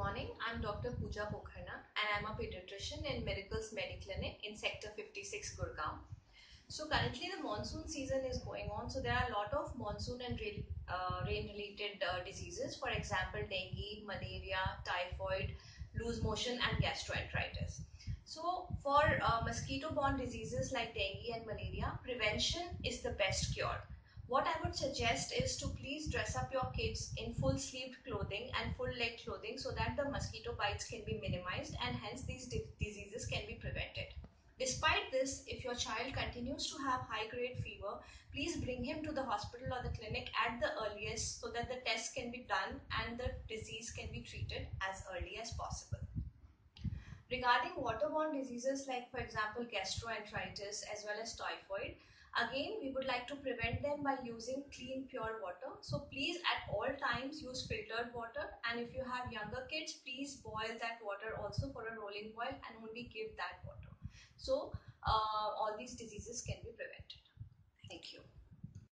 morning. I'm Dr. Pooja Pokharna and I'm a pediatrician in Miracles Mediclinic in Sector 56, Gurgaon. So currently the monsoon season is going on. So there are a lot of monsoon and rain, uh, rain related uh, diseases. For example, dengue, malaria, typhoid, loose motion and gastroenteritis. So for uh, mosquito borne diseases like dengue and malaria, prevention is the best cure. What I would suggest is to please dress up your kids in full sleeved clothing and full leg clothing so that the mosquito bites can be minimized and hence these diseases can be prevented. Despite this, if your child continues to have high grade fever, please bring him to the hospital or the clinic at the earliest so that the tests can be done and the disease can be treated as early as possible. Regarding waterborne diseases like for example gastroenteritis as well as typhoid, Again, we would like to prevent them by using clean, pure water. So please at all times use filtered water and if you have younger kids, please boil that water also for a rolling boil and only give that water. So uh, all these diseases can be prevented.